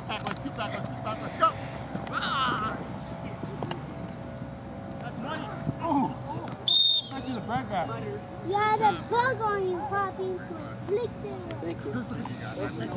One backwards, two backwards, two backwards, go! Ah! That's money. Oh! Back to the bread basket. You had a bug on you, Poppy, so I it. Thank you.